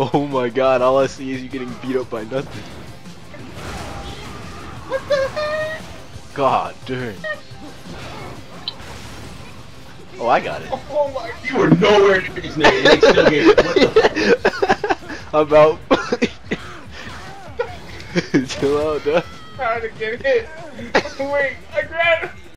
Oh my god, all I see is you getting beat up by nothing. What the heck? God damn. Oh, I got it. Oh my! You were nowhere near his name. and he still gave it. What? About. Chill out, dude. Trying to get hit. Wait, I grabbed.